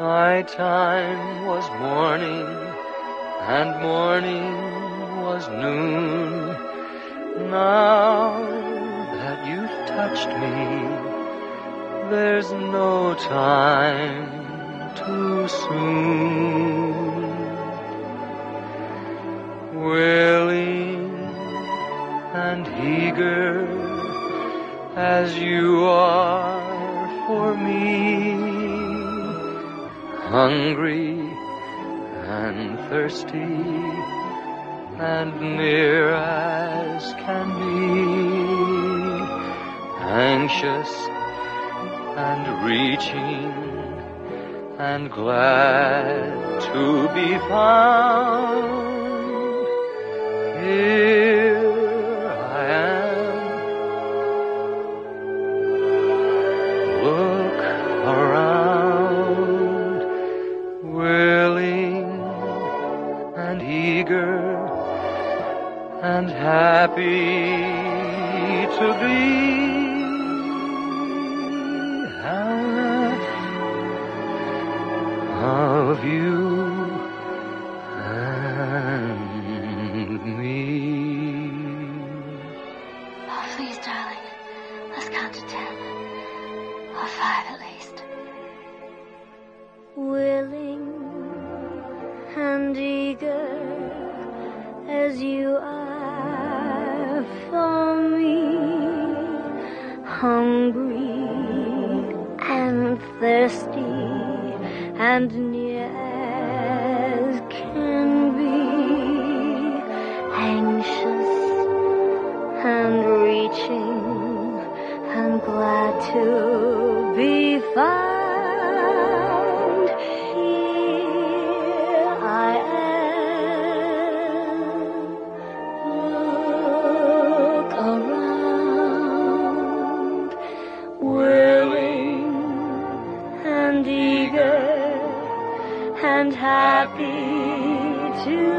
My time was morning, and morning was noon. Now that you've touched me, there's no time too soon. Willing and eager as you are for me, hungry and thirsty and near as can be, anxious and reaching and glad to be found. Here and happy to be of you and me. Oh, please, darling. Let's count to ten. Or five at least. Willing and eager as you are Hungry and thirsty and near as can be. Anxious and reaching and glad to and eager and happy to.